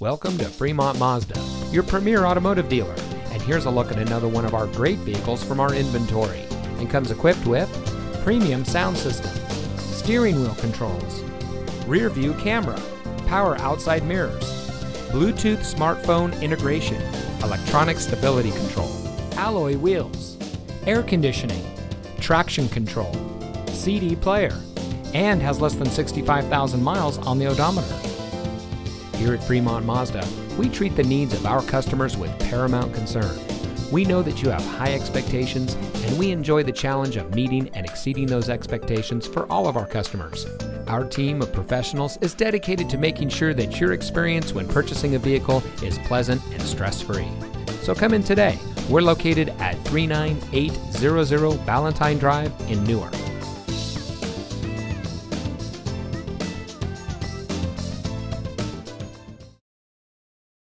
Welcome to Fremont Mazda, your premier automotive dealer. And here's a look at another one of our great vehicles from our inventory. And comes equipped with premium sound system, steering wheel controls, rear view camera, power outside mirrors, Bluetooth smartphone integration, electronic stability control, alloy wheels, air conditioning, traction control, CD player, and has less than 65,000 miles on the odometer. Here at Fremont Mazda, we treat the needs of our customers with paramount concern. We know that you have high expectations, and we enjoy the challenge of meeting and exceeding those expectations for all of our customers. Our team of professionals is dedicated to making sure that your experience when purchasing a vehicle is pleasant and stress free. So come in today. We're located at 39800 Balentine Drive in Newark.